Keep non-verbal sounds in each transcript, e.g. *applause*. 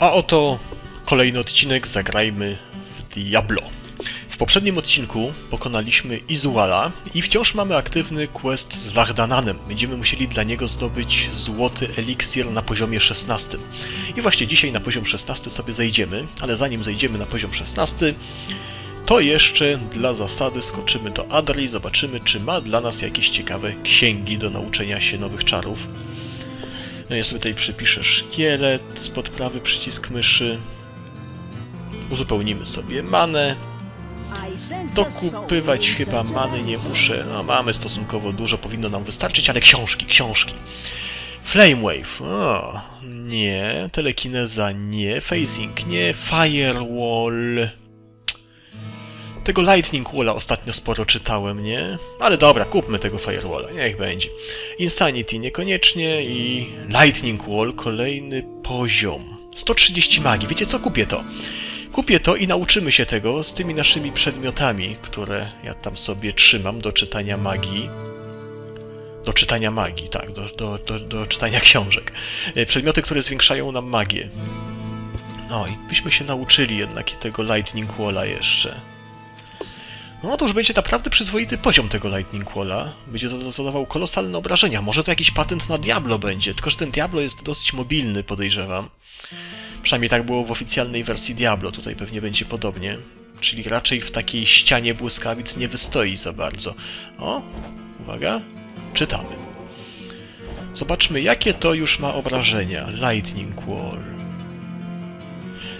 A oto kolejny odcinek Zagrajmy w Diablo. W poprzednim odcinku pokonaliśmy Izuala i wciąż mamy aktywny quest z Lahdananem. Będziemy musieli dla niego zdobyć złoty eliksir na poziomie 16. I właśnie dzisiaj na poziom 16 sobie zejdziemy, ale zanim zejdziemy na poziom 16, to jeszcze dla zasady skoczymy do Adri, zobaczymy czy ma dla nas jakieś ciekawe księgi do nauczenia się nowych czarów. No ja sobie tutaj przypiszę szkielet spod prawy przycisk myszy. Uzupełnimy sobie manę. Dokupywać chyba many nie muszę. No mamy stosunkowo dużo, powinno nam wystarczyć, ale książki, książki. Flamewave, o, nie. Telekineza, nie. Phasing, nie. Firewall. Tego Lightning Walla ostatnio sporo czytałem, nie? Ale dobra, kupmy tego Firewalla, niech będzie. Insanity niekoniecznie i Lightning Wall, kolejny poziom. 130 magii, wiecie co? Kupię to. Kupię to i nauczymy się tego z tymi naszymi przedmiotami, które ja tam sobie trzymam do czytania magii. Do czytania magii, tak, do, do, do, do czytania *laughs* książek. E, Przedmioty, które zwiększają nam magię. No i byśmy się nauczyli jednak tego Lightning Walla jeszcze. No to już będzie naprawdę przyzwoity poziom tego Lightning Walla. Będzie zadawał kolosalne obrażenia. Może to jakiś patent na Diablo będzie, tylko że ten Diablo jest dosyć mobilny, podejrzewam. Przynajmniej tak było w oficjalnej wersji Diablo, tutaj pewnie będzie podobnie. Czyli raczej w takiej ścianie błyskawic nie wystoi za bardzo. O, uwaga, czytamy. Zobaczmy, jakie to już ma obrażenia. Lightning Wall.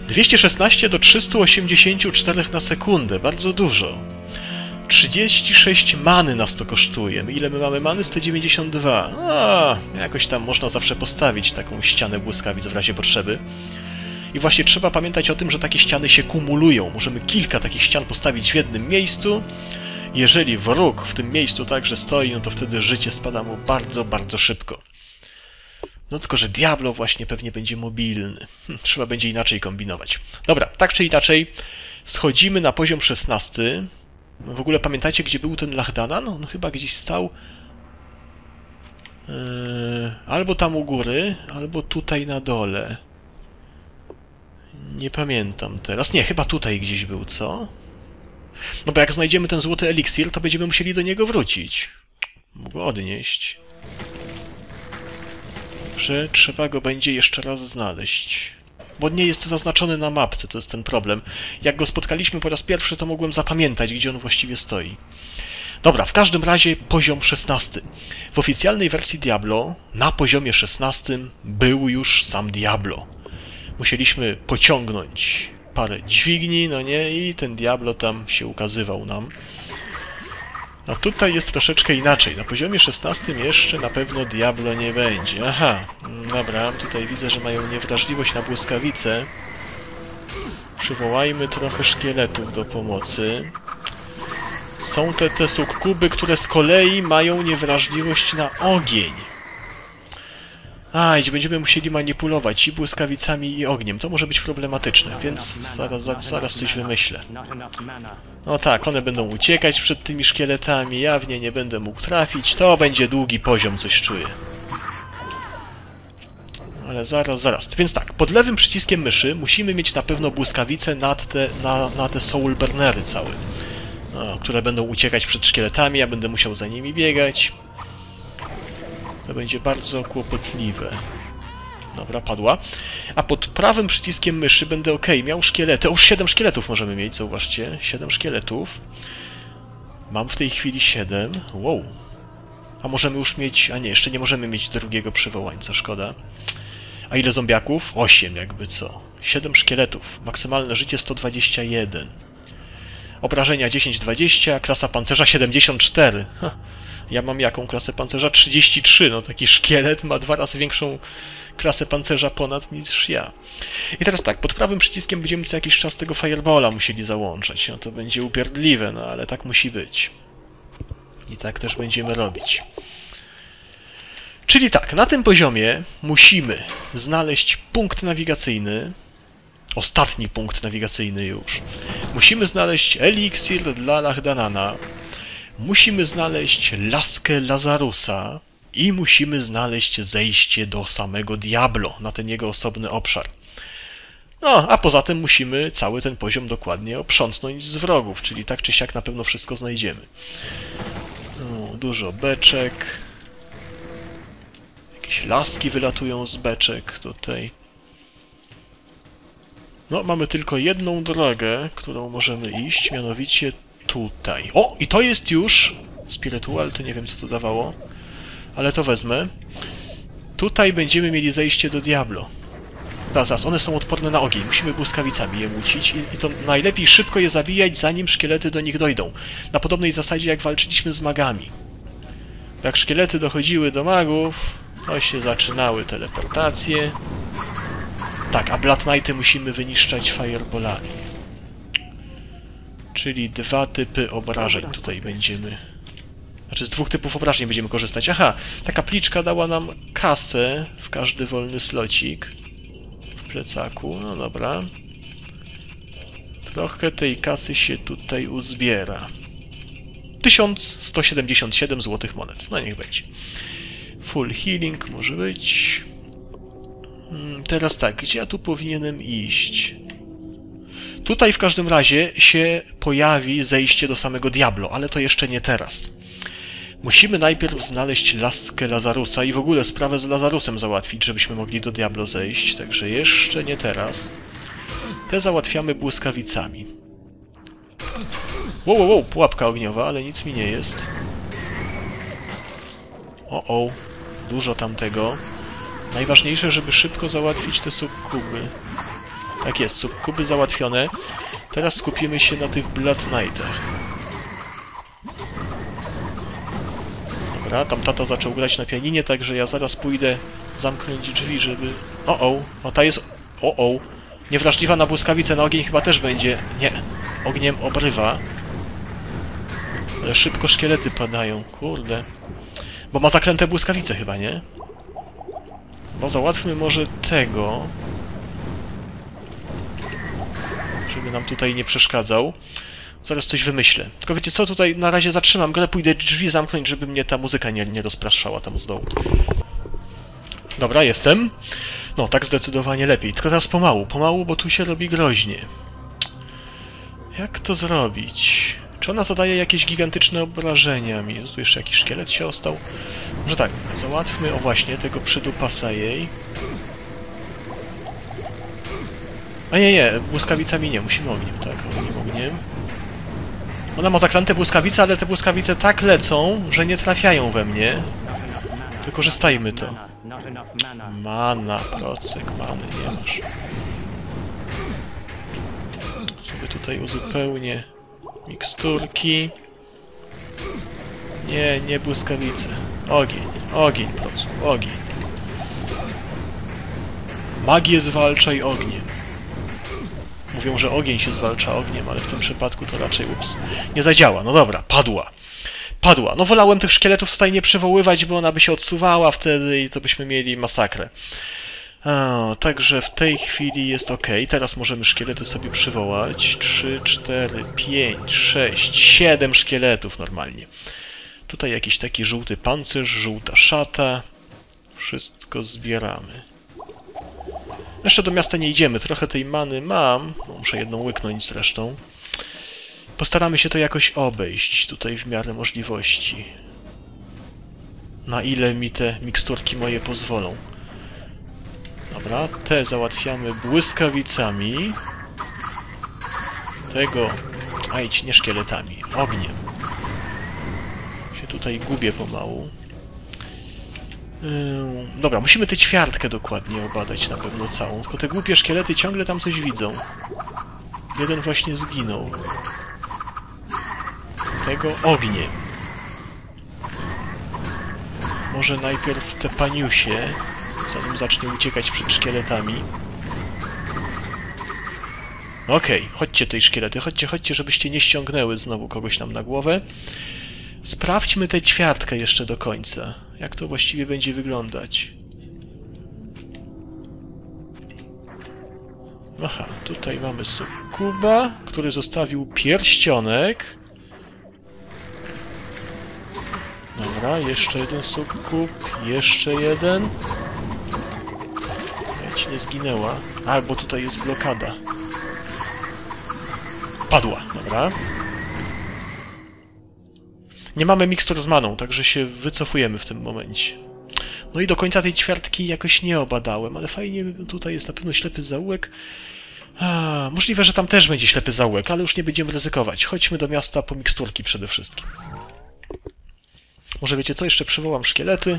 216 do 384 na sekundę, bardzo dużo. 36 many nas to kosztuje. Ile my mamy many? 192. A, jakoś tam można zawsze postawić taką ścianę błyskawic w razie potrzeby. I właśnie trzeba pamiętać o tym, że takie ściany się kumulują. Możemy kilka takich ścian postawić w jednym miejscu. Jeżeli wróg w tym miejscu także stoi, no to wtedy życie spada mu bardzo, bardzo szybko. No tylko, że Diablo właśnie pewnie będzie mobilny. Hm, trzeba będzie inaczej kombinować. Dobra, tak czy inaczej, schodzimy na poziom 16. W ogóle pamiętacie, gdzie był ten Lachdanan? On chyba gdzieś stał... Yy, albo tam u góry, albo tutaj na dole. Nie pamiętam teraz. Nie, chyba tutaj gdzieś był, co? No bo jak znajdziemy ten złoty eliksir, to będziemy musieli do niego wrócić. Mógł odnieść. Że trzeba go będzie jeszcze raz znaleźć. Bo nie jest zaznaczony na mapce, to jest ten problem. Jak go spotkaliśmy po raz pierwszy, to mogłem zapamiętać, gdzie on właściwie stoi. Dobra, w każdym razie poziom 16. W oficjalnej wersji Diablo na poziomie 16 był już sam Diablo. Musieliśmy pociągnąć parę dźwigni, no nie, i ten Diablo tam się ukazywał nam. A tutaj jest troszeczkę inaczej. Na poziomie 16 jeszcze na pewno Diablo nie będzie. Aha, dobra, tutaj widzę, że mają niewrażliwość na błyskawice. Przywołajmy trochę szkieletów do pomocy. Są te, te sukkuby, które z kolei mają niewrażliwość na ogień. A, i będziemy musieli manipulować i błyskawicami, i ogniem. To może być problematyczne, więc zaraz, zaraz, zaraz coś wymyślę. No tak, one będą uciekać przed tymi szkieletami, ja w nie nie będę mógł trafić. To będzie długi poziom, coś czuję. Ale zaraz, zaraz. Więc tak, pod lewym przyciskiem myszy musimy mieć na pewno błyskawice nad te, na, na te soul burnery całe. No, które będą uciekać przed szkieletami, ja będę musiał za nimi biegać. To będzie bardzo kłopotliwe. Dobra, padła. A pod prawym przyciskiem myszy będę ok, miał szkielety. O, już 7 szkieletów możemy mieć, zauważcie. 7 szkieletów. Mam w tej chwili 7. Wow. A możemy już mieć... A nie, jeszcze nie możemy mieć drugiego przywołańca, szkoda. A ile zombiaków? 8 jakby co. 7 szkieletów. Maksymalne życie 121. Obrażenia 10-20, klasa pancerza 74. Ha. Ja mam jaką klasę pancerza? 33. No taki szkielet ma dwa razy większą klasę pancerza ponad niż ja. I teraz tak, pod prawym przyciskiem będziemy co jakiś czas tego firebola musieli załączać. No to będzie upierdliwe, no ale tak musi być. I tak też będziemy robić. Czyli tak, na tym poziomie musimy znaleźć punkt nawigacyjny, ostatni punkt nawigacyjny już. Musimy znaleźć eliksir dla Lachdanana, musimy znaleźć laskę Lazarusa i musimy znaleźć zejście do samego Diablo, na ten jego osobny obszar. No, a poza tym musimy cały ten poziom dokładnie oprzątnąć z wrogów, czyli tak czy siak na pewno wszystko znajdziemy. No, dużo beczek. Jakieś laski wylatują z beczek tutaj. No, mamy tylko jedną drogę, którą możemy iść, mianowicie tutaj. O, i to jest już Spiritual, to nie wiem co to dawało, ale to wezmę. Tutaj będziemy mieli zejście do Diablo. Raz, raz, one są odporne na ogień, musimy błyskawicami je mucić i, i to najlepiej szybko je zabijać, zanim szkielety do nich dojdą. Na podobnej zasadzie jak walczyliśmy z magami. Jak szkielety dochodziły do magów, to się zaczynały teleportacje. Tak, a Blood Knighty musimy wyniszczać fireballami. Czyli dwa typy obrażeń tutaj będziemy... Znaczy z dwóch typów obrażeń będziemy korzystać. Aha, ta kapliczka dała nam kasę w każdy wolny slocik w plecaku. No dobra. Trochę tej kasy się tutaj uzbiera. 1177 złotych monet. No niech będzie. Full healing może być. Hmm, Teraz tak, gdzie ja tu powinienem iść? Tutaj w każdym razie się pojawi zejście do samego Diablo, ale to jeszcze nie teraz. Musimy najpierw znaleźć laskę Lazarusa i w ogóle sprawę z Lazarusem załatwić, żebyśmy mogli do Diablo zejść, także jeszcze nie teraz. Te załatwiamy błyskawicami. Wow, wow, wow, pułapka ogniowa, ale nic mi nie jest. O, o, dużo tamtego. Najważniejsze, żeby szybko załatwić te subkuby. Tak jest, subkuby załatwione. Teraz skupimy się na tych Blood Knightach. Dobra, tam tata zaczął grać na pianinie, także ja zaraz pójdę zamknąć drzwi, żeby... O, o, o ta jest... O, o, niewrażliwa na błyskawice, na ogień chyba też będzie... Nie, ogniem obrywa. Ale szybko szkielety padają, kurde. Bo ma zaklęte błyskawice chyba, nie? Bo załatwmy może tego. Żeby nam tutaj nie przeszkadzał. Zaraz coś wymyślę. Tylko wiecie co, tutaj na razie zatrzymam grę, pójdę drzwi zamknąć, żeby mnie ta muzyka nie, nie rozpraszała tam z dołu. Dobra, jestem. No, tak zdecydowanie lepiej. Tylko teraz pomału, pomału, bo tu się robi groźnie. Jak to zrobić? Czy ona zadaje jakieś gigantyczne obrażenia mi? Tu jeszcze jakiś szkielet się ostał? Może tak, załatwmy, o właśnie, tego przydupasa jej. A nie, nie, błyskawicami nie, musimy ogniem, tak, ogniem, ogniem. Ona ma zaklęte błyskawice, ale te błyskawice tak lecą, że nie trafiają we mnie. Wykorzystajmy to. Mana. Procyk, many nie masz. Sobie tutaj uzupełnię miksturki. Nie, nie błyskawice. Ogień, ogień, procku, ogień. Magię zwalczaj ogniem. Mówią, że ogień się zwalcza ogniem, ale w tym przypadku to raczej ups. Nie zadziała. No dobra, padła. Padła. No wolałem tych szkieletów tutaj nie przywoływać, bo ona by się odsuwała wtedy i to byśmy mieli masakrę. O, także w tej chwili jest ok. Teraz możemy szkielety sobie przywołać. 3, 4, 5, 6, 7 szkieletów normalnie. Tutaj jakiś taki żółty pancerz, żółta szata. Wszystko zbieramy. Jeszcze do miasta nie idziemy. Trochę tej many mam. Muszę jedną łyknąć zresztą. Postaramy się to jakoś obejść tutaj w miarę możliwości. Na ile mi te miksturki moje pozwolą. Dobra, te załatwiamy błyskawicami. Tego... A idź, nie szkieletami, ogniem. Się tutaj gubię pomału. Dobra, musimy tę ćwiartkę dokładnie obadać na pewno całą. Tylko te głupie szkielety ciągle tam coś widzą. Jeden właśnie zginął. Tego ogniem. Może najpierw te paniusie, zanim zacznie uciekać przed szkieletami. Okej, chodźcie tej szkielety, chodźcie, chodźcie, żebyście nie ściągnęły znowu kogoś nam na głowę. Sprawdźmy tę ćwiartkę jeszcze do końca. Jak to właściwie będzie wyglądać? Aha, tutaj mamy Sukuba, który zostawił pierścionek. Dobra, jeszcze jeden Sukub, jeszcze jeden. zginąć, nie zginęła. Albo tutaj jest blokada. Padła, dobra. Nie mamy mikstur z maną, także się wycofujemy w tym momencie. No i do końca tej ćwiartki jakoś nie obadałem, ale fajnie, tutaj jest na pewno ślepy zaułek. A, możliwe, że tam też będzie ślepy zaułek, ale już nie będziemy ryzykować. Chodźmy do miasta po miksturki przede wszystkim. Może wiecie co? Jeszcze przywołam szkielety.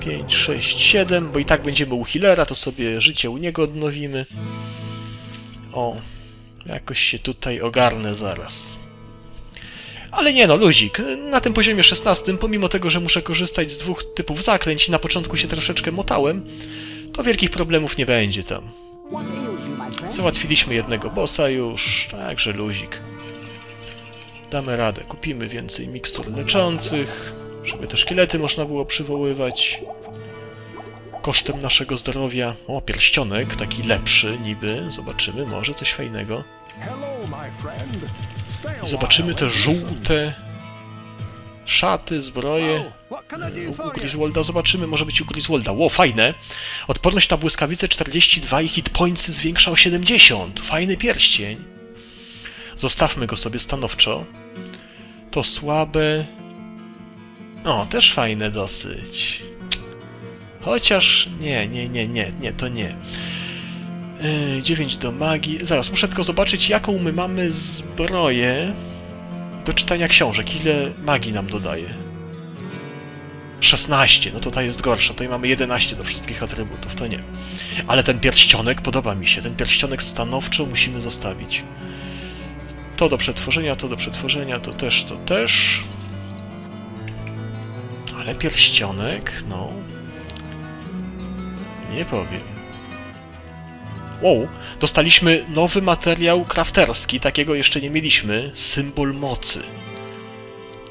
5, 6, 7, bo i tak będziemy u healera, to sobie życie u niego odnowimy. O, jakoś się tutaj ogarnę zaraz. Ale nie no, luzik. Na tym poziomie 16, pomimo tego, że muszę korzystać z dwóch typów zaklęć, na początku się troszeczkę motałem, to wielkich problemów nie będzie tam. Załatwiliśmy jednego bossa już, także luzik. Damy radę. Kupimy więcej mikstur leczących, żeby te szkielety można było przywoływać. Kosztem naszego zdrowia. O, pierścionek, taki lepszy niby. Zobaczymy, może coś fajnego. Zobaczymy te żółte szaty, zbroje. U Griswolda zobaczymy, może być u Griswolda. Ło, fajne. Odporność na błyskawice 42 i hit pointsy zwiększa o 70. Fajny pierścień. Zostawmy go sobie stanowczo. To słabe. O, też fajne dosyć. Chociaż nie, nie, nie, nie, nie, to nie. Yy, 9 do magii. Zaraz, muszę tylko zobaczyć, jaką my mamy zbroję do czytania książek. Ile magii nam dodaje? 16, no to ta jest gorsza. Tutaj mamy 11 do wszystkich atrybutów, to nie. Ale ten pierścionek podoba mi się. Ten pierścionek stanowczo musimy zostawić. To do przetworzenia, to do przetworzenia, to też, to też. Ale pierścionek, no... Nie powiem. Wow, dostaliśmy nowy materiał crafterski, takiego jeszcze nie mieliśmy. Symbol mocy.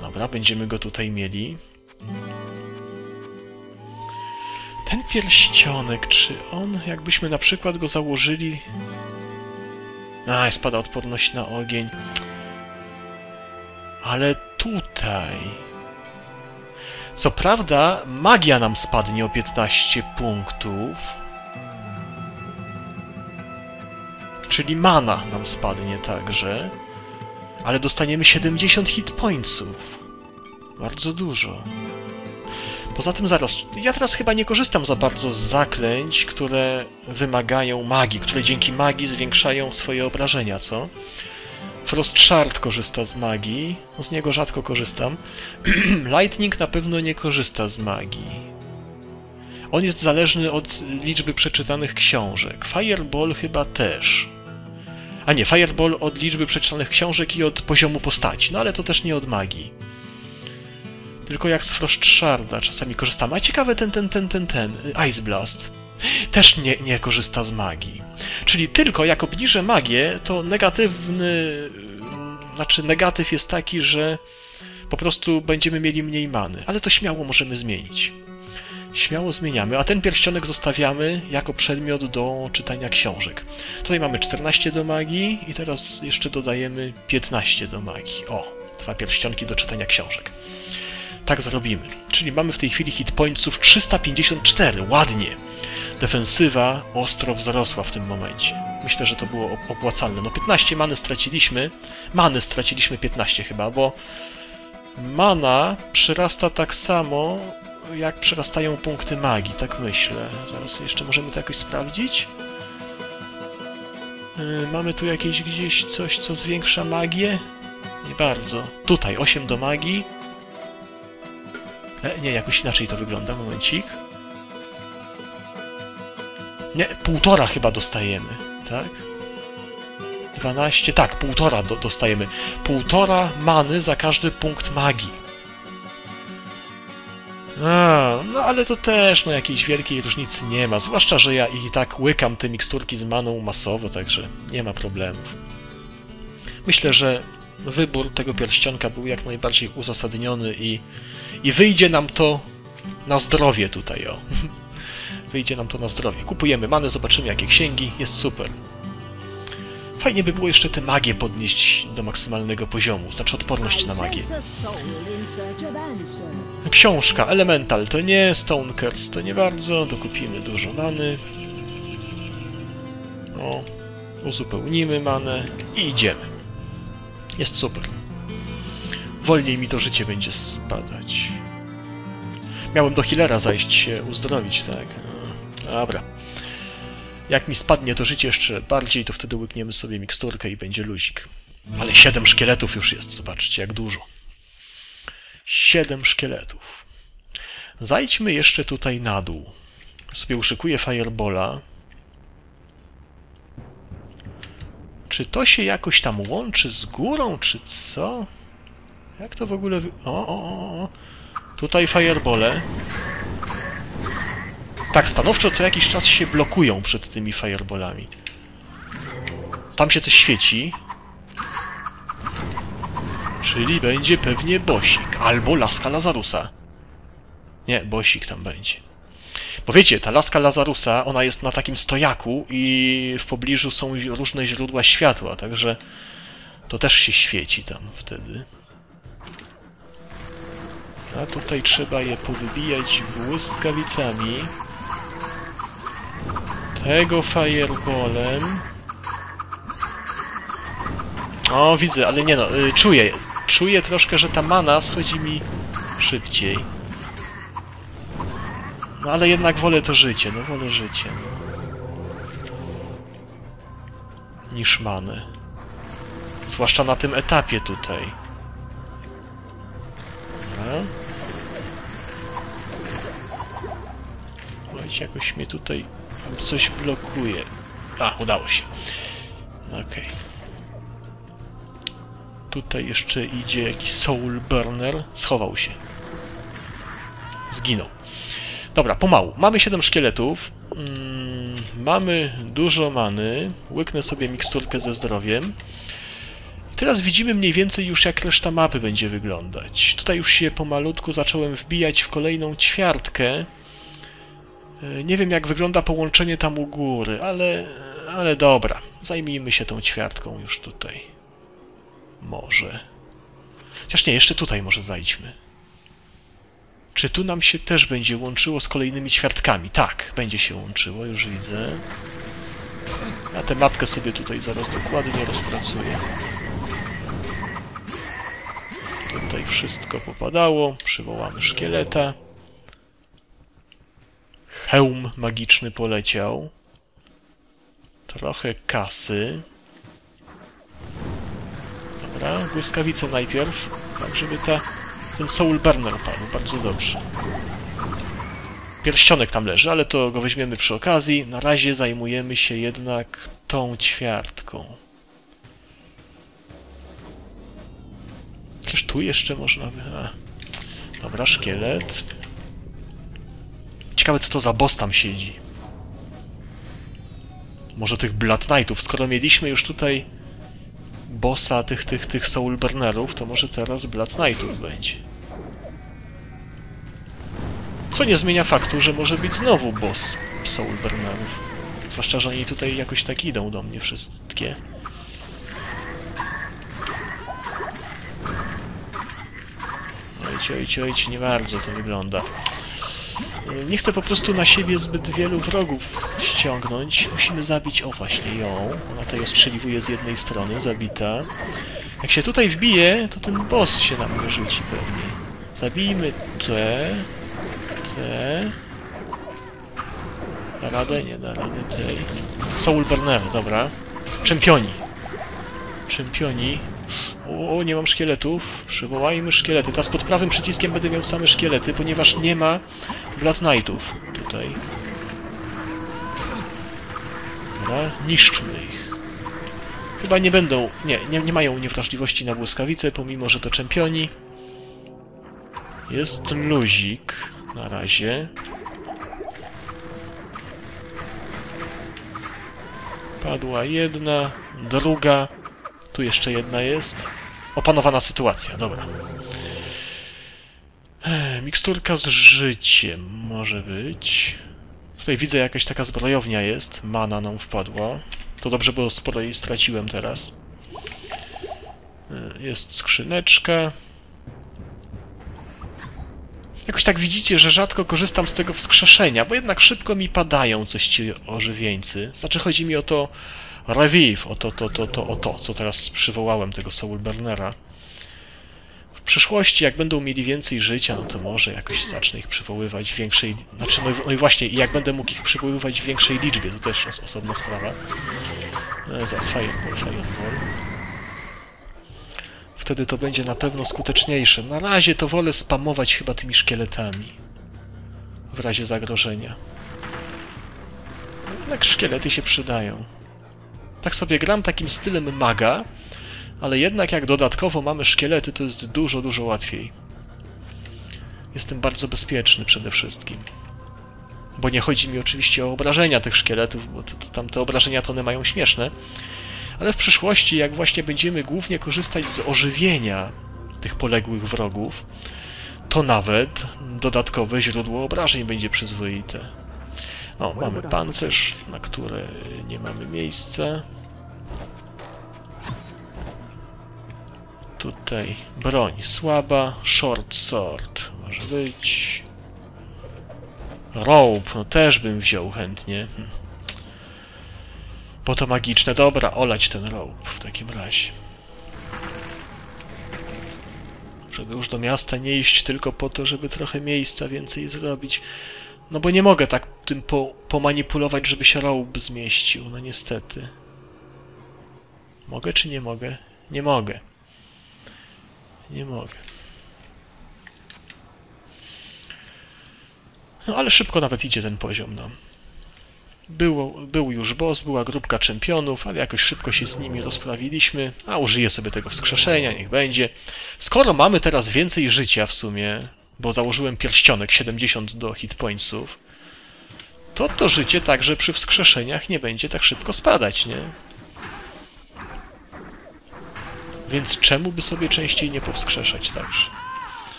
Dobra, będziemy go tutaj mieli. Ten pierścionek, czy on, jakbyśmy na przykład go założyli... A, spada odporność na ogień. Ale tutaj... Co prawda, magia nam spadnie o 15 punktów. Czyli mana nam spadnie także. Ale dostaniemy 70 hit pointsów. Bardzo dużo. Poza tym zaraz, ja teraz chyba nie korzystam za bardzo z zaklęć, które wymagają magii, które dzięki magii zwiększają swoje obrażenia, co? Frost Shard korzysta z magii, z niego rzadko korzystam. *clears throat* Lightning na pewno nie korzysta z magii. On jest zależny od liczby przeczytanych książek. Fireball chyba też. A nie, Fireball od liczby przeczytanych książek i od poziomu postaci, no ale to też nie od magii. Tylko jak z Frost czasami korzystamy. A ciekawe ten, ten, ten, ten, ten, Ice Blast. Też nie, nie korzysta z magii. Czyli tylko jak obniżę magię, to negatywny... Znaczy negatyw jest taki, że po prostu będziemy mieli mniej many. Ale to śmiało możemy zmienić. Śmiało zmieniamy, a ten pierścionek zostawiamy jako przedmiot do czytania książek. Tutaj mamy 14 do magii i teraz jeszcze dodajemy 15 do magii. O, dwa pierścionki do czytania książek. Tak zrobimy. Czyli mamy w tej chwili hit pointsów 354. Ładnie. Defensywa ostro wzrosła w tym momencie. Myślę, że to było opłacalne. No 15 many straciliśmy. Many straciliśmy 15 chyba, bo mana przyrasta tak samo, jak przyrastają punkty magii, tak myślę. Zaraz jeszcze możemy to jakoś sprawdzić. Yy, mamy tu jakieś gdzieś coś, co zwiększa magię? Nie bardzo. Tutaj 8 do magii. E, nie, jakoś inaczej to wygląda, momencik. Nie, półtora chyba dostajemy, tak? 12, tak, półtora do, dostajemy. Półtora many za każdy punkt magii. A, no ale to też no jakiejś wielkiej różnicy nie ma, zwłaszcza, że ja i tak łykam te miksturki z maną masowo, także nie ma problemów. Myślę, że wybór tego pierścionka był jak najbardziej uzasadniony i, i wyjdzie nam to na zdrowie tutaj, o. *laughs* wyjdzie nam to na zdrowie. Kupujemy manę, zobaczymy jakie księgi, jest super. Fajnie by było jeszcze tę magię podnieść do maksymalnego poziomu, znaczy odporność na magię. Książka, Elemental, to nie, Stonekers, to nie bardzo, dokupimy dużo many. O, uzupełnimy manę i idziemy. Jest super. Wolniej mi to życie będzie spadać. Miałem do healera zajść się uzdrowić, tak? No, dobra. Jak mi spadnie to życie jeszcze bardziej, to wtedy łykniemy sobie miksturkę i będzie luzik. Ale siedem szkieletów już jest, zobaczcie jak dużo. Siedem szkieletów. Zajdźmy jeszcze tutaj na dół. Sobie uszykuję Firebola. Czy to się jakoś tam łączy z górą, czy co? Jak to w ogóle... O, o, o, o. Tutaj firebole. Tak, stanowczo co jakiś czas się blokują przed tymi fireballami. Tam się coś świeci. Czyli będzie pewnie Bosik. Albo Laska Lazarusa. Nie, Bosik tam będzie. Bo wiecie, ta Laska Lazarusa, ona jest na takim stojaku i w pobliżu są różne źródła światła, także to też się świeci tam wtedy. A tutaj trzeba je powybijać błyskawicami. Tego fireballem. O, widzę, ale nie no, y, czuję. Czuję troszkę, że ta mana schodzi mi szybciej. No ale jednak wolę to życie, no wolę życie. No. Niż manę. Zwłaszcza na tym etapie tutaj. Dobra. Chodź, jakoś mnie tutaj coś blokuje. A, udało się. Okej. Okay. Tutaj jeszcze idzie jakiś Soul Burner. Schował się. Zginął. Dobra, pomału. Mamy 7 szkieletów. Mm, mamy dużo many. Łyknę sobie miksturkę ze zdrowiem. Teraz widzimy mniej więcej już jak reszta mapy będzie wyglądać. Tutaj już się pomalutku zacząłem wbijać w kolejną ćwiartkę. E, nie wiem jak wygląda połączenie tam u góry, ale, ale dobra. Zajmijmy się tą ćwiartką już tutaj. Może. Chociaż nie, jeszcze tutaj może zajdźmy. Czy tu nam się też będzie łączyło z kolejnymi ćwiartkami? Tak, będzie się łączyło, już widzę. Ja tę mapkę sobie tutaj zaraz dokładnie rozpracuję. Tutaj wszystko popadało. Przywołamy szkieleta. Hełm magiczny poleciał. Trochę kasy. Dobra, błyskawice najpierw, tak żeby ta, ten Soul Burner padł. Bardzo dobrze. Pierścionek tam leży, ale to go weźmiemy przy okazji. Na razie zajmujemy się jednak tą ćwiartką. Przecież tu jeszcze można. A. Dobra, szkielet. Ciekawe, co to za boss tam siedzi. Może tych Blood Knightów. Skoro mieliśmy już tutaj bossa tych, tych, tych Soulburnerów, to może teraz Blood Knightów będzie. Co nie zmienia faktu, że może być znowu boss Soulburnerów. Zwłaszcza, że oni tutaj jakoś tak idą do mnie wszystkie. Ojcie, ojcie, ojcie, nie bardzo to wygląda. Nie chcę po prostu na siebie zbyt wielu wrogów ściągnąć. Musimy zabić, o właśnie, ją. Ona tutaj ostrzeliwuje z jednej strony, zabita. Jak się tutaj wbije, to ten boss się na mnie rzuci pewnie. Zabijmy te, te... Da radę? Nie da rady tej. Soul Burner, dobra. Czempioni. Czempioni. O, nie mam szkieletów. Przywołajmy szkielety. Teraz pod prawym przyciskiem będę miał same szkielety, ponieważ nie ma Blood Knightów tutaj. Dobra, niszczmy ich. Chyba nie będą... Nie, nie, nie mają niewrażliwości na błyskawice, pomimo, że to czempioni. Jest luzik na razie. Padła jedna, druga. Tu jeszcze jedna jest. Opanowana sytuacja, dobra. Miksturka z życiem może być. Tutaj widzę jakaś taka zbrojownia jest. Mana nam wpadła. To dobrze, bo sporo jej straciłem teraz. Jest skrzyneczka. Jakoś tak widzicie, że rzadko korzystam z tego wskrzeszenia, bo jednak szybko mi padają coś ci ożywieńcy. Znaczy chodzi mi o to revive, o to, to, to, to, o to, co teraz przywołałem, tego Soulburnera. W przyszłości, jak będą mieli więcej życia, no to może jakoś zacznę ich przywoływać w większej... Znaczy, no no i właśnie, jak będę mógł ich przywoływać w większej liczbie, to też jest osobna sprawa. No, zaraz, Fireball, Fireball. Wtedy to będzie na pewno skuteczniejsze. Na razie to wolę spamować chyba tymi szkieletami. W razie zagrożenia. Jednak szkielety się przydają. Tak sobie gram takim stylem maga, ale jednak jak dodatkowo mamy szkielety, to jest dużo, dużo łatwiej. Jestem bardzo bezpieczny przede wszystkim. Bo nie chodzi mi oczywiście o obrażenia tych szkieletów, bo to, to, tam te obrażenia to one mają śmieszne. Ale w przyszłości, jak właśnie będziemy głównie korzystać z ożywienia tych poległych wrogów, to nawet dodatkowe źródło obrażeń będzie przyzwoite. O, mamy pancerz, na które nie mamy miejsca. Tutaj broń słaba, short sword może być. Rope, no też bym wziął chętnie. Hm. Bo to magiczne. Dobra, olać ten rope w takim razie. Żeby już do miasta nie iść tylko po to, żeby trochę miejsca więcej zrobić. No bo nie mogę tak tym po, pomanipulować, żeby się rope zmieścił. No niestety. Mogę czy nie mogę? Nie mogę. Nie mogę. No ale szybko nawet idzie ten poziom, no. Było, był już boss, była grupka czempionów, ale jakoś szybko się z nimi rozprawiliśmy. A użyję sobie tego wskrzeszenia, niech będzie. Skoro mamy teraz więcej życia w sumie, bo założyłem pierścionek 70 do hitpointsów, to to życie także przy wskrzeszeniach nie będzie tak szybko spadać, nie? Więc czemu by sobie częściej nie powskrzeszać także?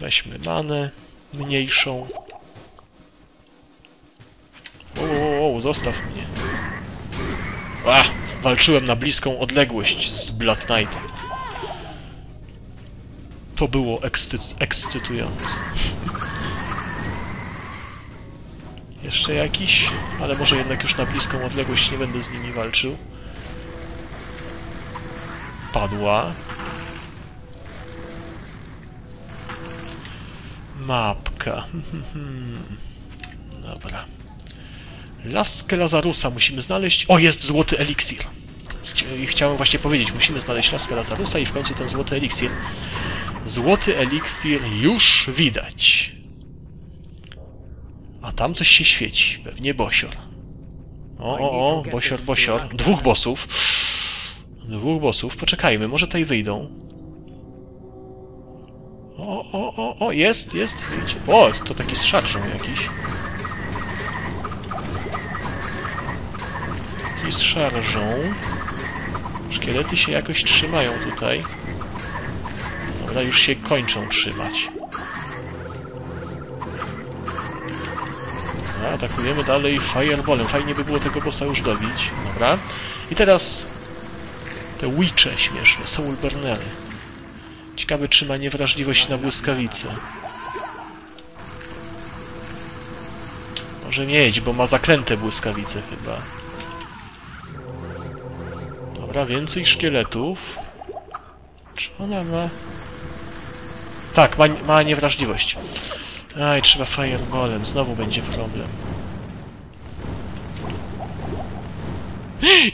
Weźmy manę mniejszą. O, o, o, zostaw mnie. A, walczyłem na bliską odległość z Blood Knightem. To było ekscy ekscytujące. Jeszcze jakiś? Ale może jednak już na bliską odległość nie będę z nimi walczył. Padła. Mapka. *laughs* Dobra. Laskę Lazarusa musimy znaleźć. O, jest złoty eliksir. I chciałem właśnie powiedzieć, musimy znaleźć laskę Lazarusa i w końcu ten złoty eliksir. Złoty eliksir już widać. A tam coś się świeci. Pewnie bosior. O, o, o, bosior, bosior. Dwóch bossów. Dwóch bossów. Poczekajmy, może tutaj wyjdą. O, o, o, o, jest, jest. O, to taki z szarżą jakiś. Taki z szarżą. Szkielety się jakoś trzymają tutaj. Dobra, już się kończą trzymać. Dobra, atakujemy dalej fireballem. Fajnie by było tego bossa już dobić. Dobra. I teraz te witche śmieszne, soulburnery. Ciekawe, czy ma na błyskawice. Może mieć, bo ma zaklęte błyskawice chyba. Dobra, więcej szkieletów. Czy ona ma... Tak, ma, ma niewrażliwość. Aj, trzeba fireballem, znowu będzie problem.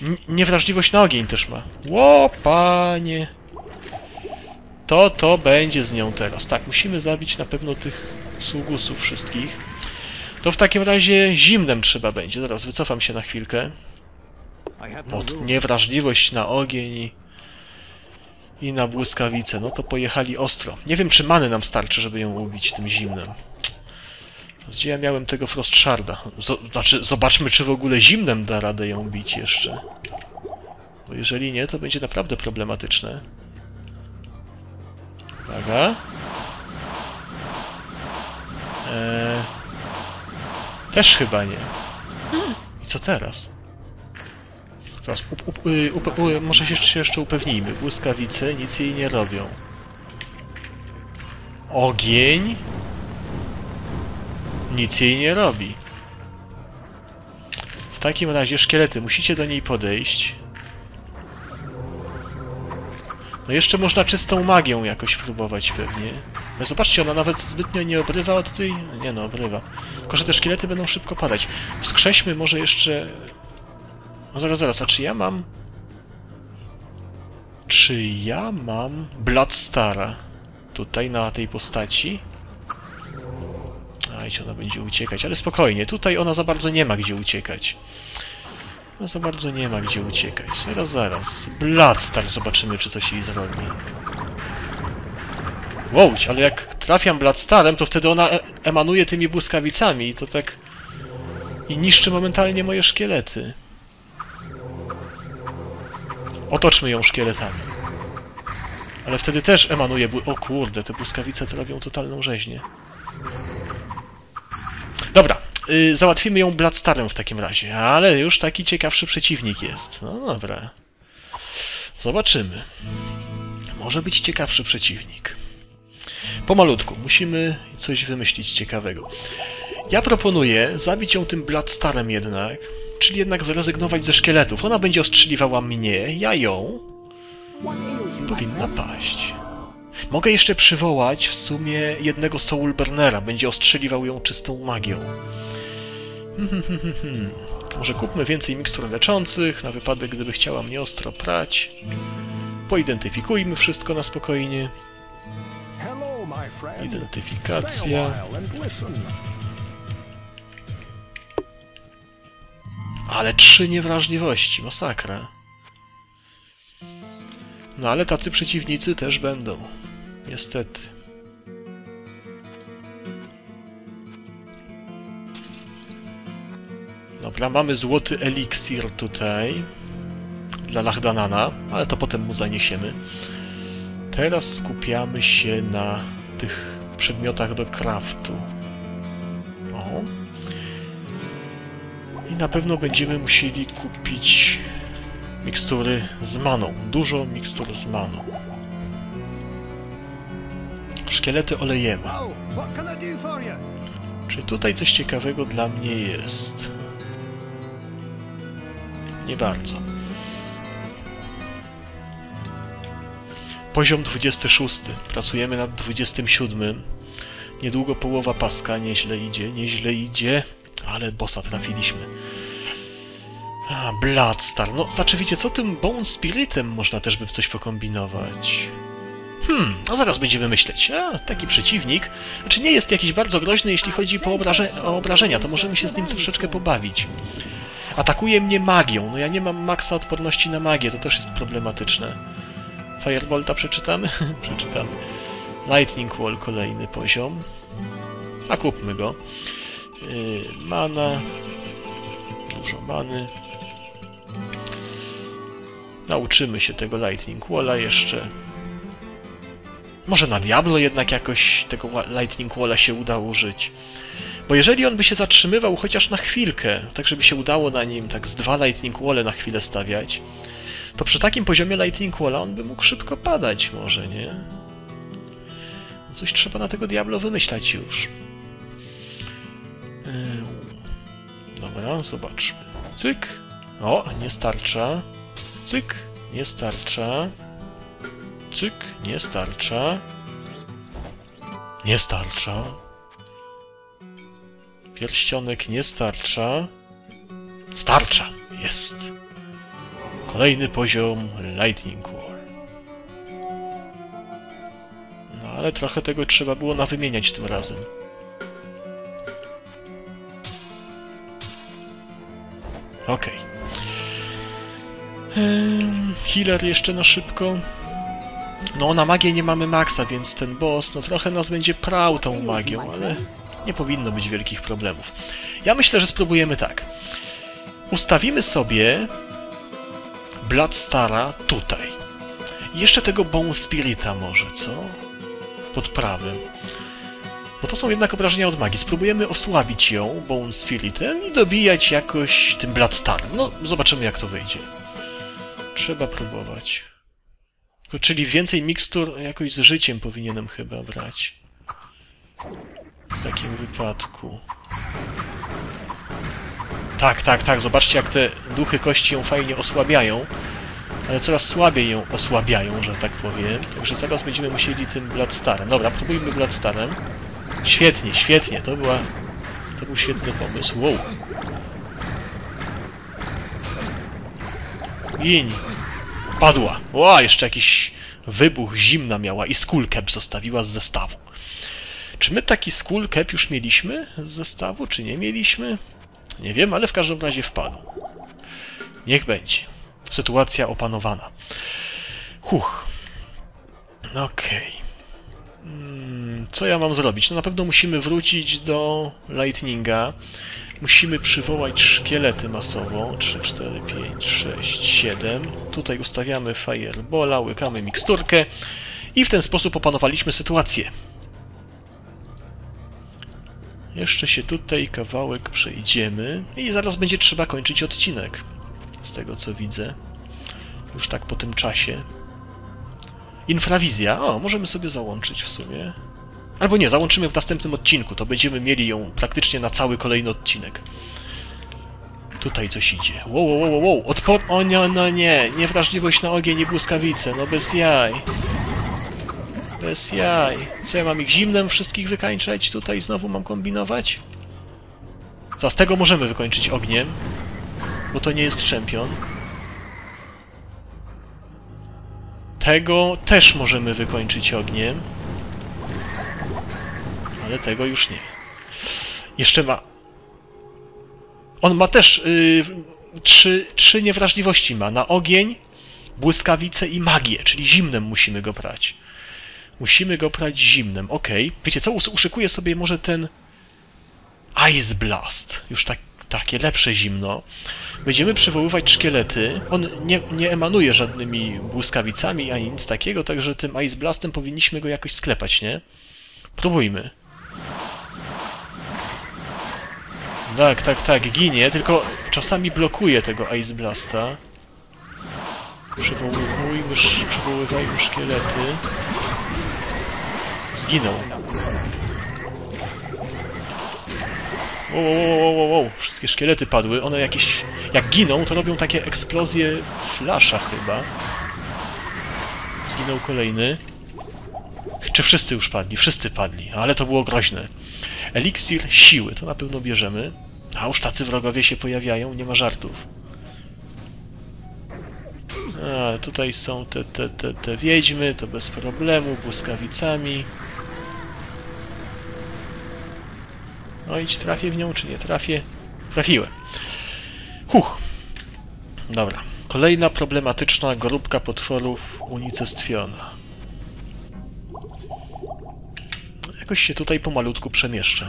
N niewrażliwość na ogień też ma. Ło, panie. To, to będzie z nią teraz. Tak, musimy zabić na pewno tych sługusów wszystkich. To w takim razie zimnem trzeba będzie. Zaraz wycofam się na chwilkę. Od niewrażliwość na ogień i, na błyskawice. No to pojechali ostro. Nie wiem, czy many nam starczy, żeby ją ubić tym zimnem. Gdzie ja miałem tego Frost Sharda? Z znaczy, zobaczmy, czy w ogóle zimnem da radę ją bić jeszcze. Bo jeżeli nie, to będzie naprawdę problematyczne. Uwaga. Eee... Też chyba nie. I co teraz? Teraz, up, up, może się jeszcze upewnijmy. Błyskawice nic jej nie robią. Ogień. nic jej nie robi. W takim razie szkielety, musicie do niej podejść. No jeszcze można czystą magią jakoś próbować pewnie. No zobaczcie, ona nawet zbytnio nie obrywa od tej... Nie no, obrywa. Tylko, że te szkielety będą szybko padać. Wskrześmy może jeszcze... No zaraz, zaraz, a czy ja mam... Czy ja mam Bloodstara tutaj na tej postaci? Ajcie, ona będzie uciekać, ale spokojnie, tutaj ona za bardzo nie ma gdzie uciekać. Ona za bardzo nie ma gdzie uciekać. Zaraz, zaraz. Bloodstar, zobaczymy, czy coś jej zrobi. Wow, ale jak trafiam Bloodstarem, to wtedy ona e emanuje tymi błyskawicami i to tak... I niszczy momentalnie moje szkielety. Otoczmy ją szkieletami. Ale wtedy też emanuje bły... O kurde, te błyskawice to robią totalną rzeźnię. Dobra, yy, załatwimy ją Bloodstarem w takim razie, ale już taki ciekawszy przeciwnik jest. No dobra. Zobaczymy. Może być ciekawszy przeciwnik. Pomalutku, musimy coś wymyślić ciekawego. Ja proponuję zabić ją tym Bloodstarem jednak, czyli jednak zrezygnować ze szkieletów. Ona będzie ostrzeliwała mnie, ja ją. Powinna paść. Mogę jeszcze przywołać w sumie jednego Soulburnera. Będzie ostrzeliwał ją czystą magią. *laughs* Może kupmy więcej mikstur leczących, na wypadek gdyby chciała mnie ostro prać. Poidentyfikujmy wszystko na spokojnie. Identyfikacja. Ale trzy niewrażliwości, masakra. No ale tacy przeciwnicy też będą. Niestety. Dobra, mamy złoty eliksir tutaj. Dla Lachdanana, ale to potem mu zaniesiemy. Teraz skupiamy się na tych przedmiotach do craftu. O. Na pewno będziemy musieli kupić mikstury z maną. Dużo mikstur z maną. Szkielety olejemy. Czy tutaj coś ciekawego dla mnie jest? Nie bardzo. Poziom 26. Pracujemy nad 27. Niedługo połowa paska. Nieźle idzie, nieźle idzie. Ale bossa trafiliśmy. A, Bloodstar. No, znaczy wiecie co, tym Bone Spiritem można też by coś pokombinować. Hmm, a zaraz będziemy myśleć. A, taki przeciwnik. Znaczy nie jest jakiś bardzo groźny, jeśli chodzi po obraże o obrażenia, to możemy się z nim troszeczkę pobawić. Atakuje mnie magią. No ja nie mam maksa odporności na magię, to też jest problematyczne. Firebolta przeczytamy? *laughs* przeczytamy. Lightning Wall, kolejny poziom. A kupmy go. Yy, mana. Dużo many. Nauczymy się tego Lightning Walla jeszcze. Może na Diablo jednak jakoś tego Lightning Walla się uda użyć. Bo jeżeli on by się zatrzymywał chociaż na chwilkę, tak żeby się udało na nim tak z dwa Lightning Walle na chwilę stawiać, to przy takim poziomie Lightning Walla on by mógł szybko padać może, nie? Coś trzeba na tego Diablo wymyślać już. Dobra, zobaczmy. Cyk. O, nie starcza. Cyk, nie starcza. Cyk, nie starcza. Nie starcza. Pierścionek nie starcza. Starcza! Jest! Kolejny poziom Lightning Wall. No ale trochę tego trzeba było nawymieniać tym razem. Okej. Okay. Healer jeszcze na szybko. No, na magię nie mamy maksa, więc ten boss no trochę nas będzie prał tą magią, ale nie powinno być wielkich problemów. Ja myślę, że spróbujemy tak. Ustawimy sobie Bloodstara tutaj. I jeszcze tego Bone Spirita może, co? Pod prawym. Bo to są jednak obrażenia od magii. Spróbujemy osłabić ją Bone Spiritem i dobijać jakoś tym Bloodstarem. No, zobaczymy jak to wyjdzie. Trzeba próbować. Czyli więcej mikstur jakoś z życiem powinienem chyba brać. w takim wypadku. Tak, tak, tak, zobaczcie jak te duchy kości ją fajnie osłabiają. Ale coraz słabiej ją osłabiają, że tak powiem. Także zaraz będziemy musieli tym Bloodstarem. Dobra, próbujmy Bloodstarem. Świetnie, świetnie, to była... To był świetny pomysł. Wow. Gin. Padła. Ła, jeszcze jakiś wybuch zimna miała i skull cap zostawiła z zestawu. Czy my taki skull cap już mieliśmy z zestawu, czy nie mieliśmy? Nie wiem, ale w każdym razie wpadł. Niech będzie. Sytuacja opanowana. Huch. Okej. Hmm, Co ja mam zrobić? No na pewno musimy wrócić do Lightninga. Musimy przywołać szkielety masowo. 3, 4, 5, 6, 7. Tutaj ustawiamy Firebola, łykamy miksturkę. I w ten sposób opanowaliśmy sytuację. Jeszcze się tutaj kawałek przejdziemy i zaraz będzie trzeba kończyć odcinek. Z tego co widzę. Już tak po tym czasie. Infrawizja. O, możemy sobie załączyć w sumie. Albo nie, załączymy w następnym odcinku. To będziemy mieli ją praktycznie na cały kolejny odcinek. Tutaj coś idzie. Wow, wow, wow, wow. Odpor... O nie, no nie. Niewrażliwość na ogień i błyskawice. No bez jaj. Bez jaj. Co ja mam ich zimnem wszystkich wykańczać? Tutaj znowu mam kombinować? Co, z tego możemy wykończyć ogniem. Bo to nie jest czempion. Tego też możemy wykończyć ogniem. Ale tego już nie. Jeszcze ma... On ma też yy, trzy, trzy niewrażliwości ma. Na ogień, błyskawice i magię, czyli zimnem musimy go brać. Musimy go brać zimnem, ok. Wiecie co, uszykuję sobie może ten Ice Blast. Już tak, takie lepsze zimno. Będziemy przywoływać szkielety. On nie, nie emanuje żadnymi błyskawicami ani nic takiego, także tym Ice Blastem powinniśmy go jakoś sklepać, nie? Próbujmy. Tak, tak, tak, ginie, tylko czasami blokuje tego Ice Blasta. Przywołujmy, przywoływajmy szkielety. Zginął. Wow, wow, wow, wow, wow, wszystkie szkielety padły. One jakieś... Jak giną, to robią takie eksplozje flasza chyba. Zginął kolejny. Czy wszyscy już padli? Wszyscy padli, ale to było groźne. Eliksir siły, to na pewno bierzemy. A już tacy wrogowie się pojawiają, nie ma żartów. A, tutaj są te, te, te, te wiedźmy, to bez problemu, błyskawicami. No idź, trafię w nią, czy nie trafię? Trafiłem. Huch. Dobra. Kolejna problematyczna grupka potworów unicestwiona. Jakoś się tutaj pomalutku przemieszczam.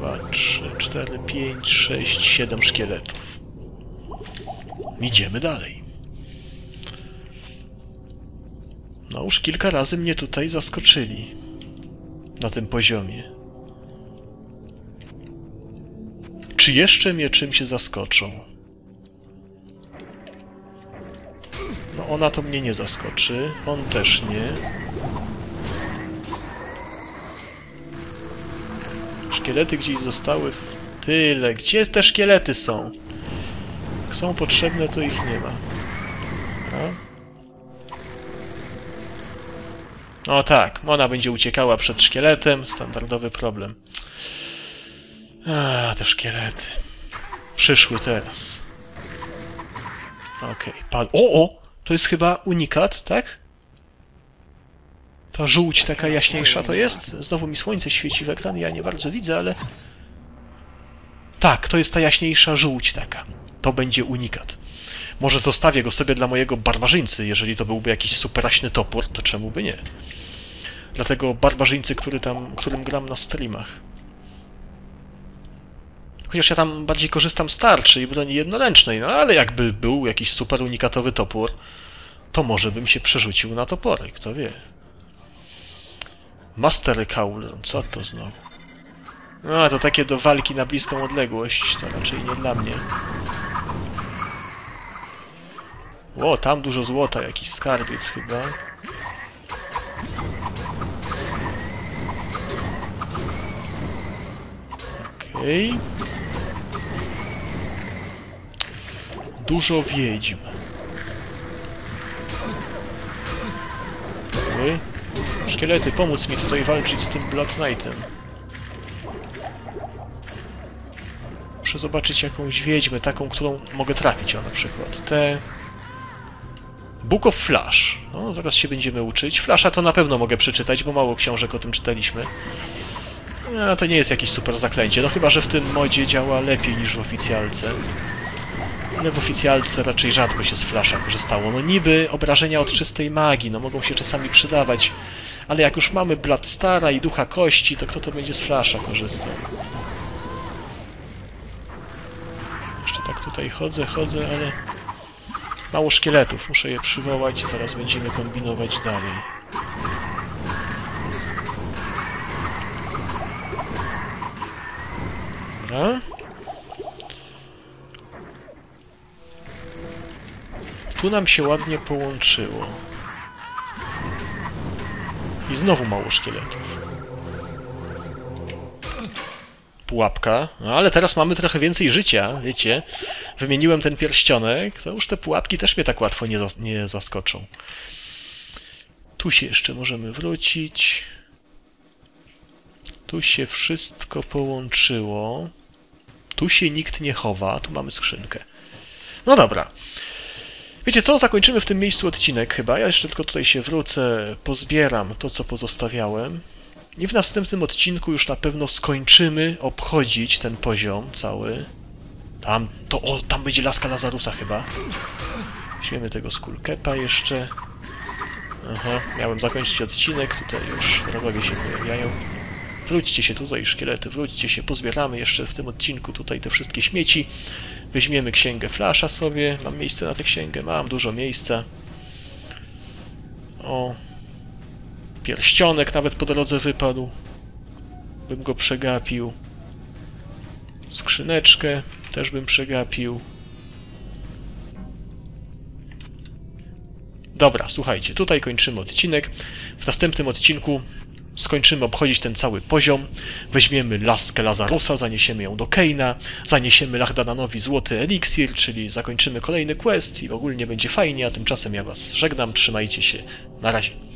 2, 3, 4, 5, 6, 7 szkieletów. Idziemy dalej. No już kilka razy mnie tutaj zaskoczyli. Na tym poziomie. Czy jeszcze mnie czym się zaskoczą? No ona to mnie nie zaskoczy. On też nie. Szkielety gdzieś zostały w tyle. Gdzie te szkielety są? Jak są potrzebne, to ich nie ma. No. O tak, ona będzie uciekała przed szkieletem. Standardowy problem. A, te szkielety. Przyszły teraz. Okej, okay, O, o! To jest chyba unikat, tak? Ta żółć taka jaśniejsza to jest? Znowu mi słońce świeci w ekran, ja nie bardzo widzę, ale... Tak, to jest ta jaśniejsza żółć taka. To będzie unikat. Może zostawię go sobie dla mojego barbarzyńcy, jeżeli to byłby jakiś superaśny topór, to czemu by nie? Dlatego barbarzyńcy, który tam, którym gram na streamach. Chociaż ja tam bardziej korzystam z tarczy i broni jednoręcznej, no ale jakby był jakiś super unikatowy topór, to może bym się przerzucił na topory, kto wie. Master Caul, co to znowu? No, to takie do walki na bliską odległość, to raczej nie dla mnie. O, tam dużo złota, jakiś skarbiec chyba. Okej. Dużo wiedźm. Okej. Szkielety, pomóc mi tutaj walczyć z tym Blood Knightem. Muszę zobaczyć jakąś wiedźmę, taką, którą mogę trafić, o na przykład. Te... Book of Flash. No, zaraz się będziemy uczyć. Flasha to na pewno mogę przeczytać, bo mało książek o tym czytaliśmy. No, to nie jest jakieś super zaklęcie, no chyba, że w tym modzie działa lepiej niż w oficjalce. Ale w oficjalce raczej rzadko się z Flasha korzystało. No niby obrażenia od czystej magii, no mogą się czasami przydawać. Ale jak już mamy Bloodstara i Ducha Kości, to kto to będzie z Flasha korzystał? Jeszcze tak tutaj chodzę, chodzę, ale... Mało szkieletów, muszę je przywołać i zaraz będziemy kombinować dalej. Dobra. Tu nam się ładnie połączyło. I znowu mało szkieletów. Pułapka. No ale teraz mamy trochę więcej życia, wiecie. Wymieniłem ten pierścionek, to już te pułapki też mnie tak łatwo nie, zas nie zaskoczą. Tu się jeszcze możemy wrócić. Tu się wszystko połączyło. Tu się nikt nie chowa. Tu mamy skrzynkę. No dobra. Wiecie co? Zakończymy w tym miejscu odcinek chyba. Ja jeszcze tylko tutaj się wrócę, pozbieram to, co pozostawiałem. I w następnym odcinku już na pewno skończymy obchodzić ten poziom cały. Tam, to, o, tam będzie laska Lazarusa chyba. Weźmiemy tego Skullcapa jeszcze. Aha, miałem zakończyć odcinek, tutaj już wrogowie się pojawiają. Wróćcie się tutaj, szkielety, wróćcie się, pozbieramy jeszcze w tym odcinku tutaj te wszystkie śmieci. Weźmiemy księgę Flasha sobie, mam miejsce na tę księgę, mam dużo miejsca. O, pierścionek nawet po drodze wypadł. Bym go przegapił. Skrzyneczkę też bym przegapił. Dobra, słuchajcie, tutaj kończymy odcinek. W następnym odcinku skończymy obchodzić ten cały poziom, weźmiemy laskę Lazarusa, zaniesiemy ją do Keina, zaniesiemy Lachdananowi złoty eliksir, czyli zakończymy kolejny quest i ogólnie będzie fajnie, a tymczasem ja was żegnam, trzymajcie się, na razie.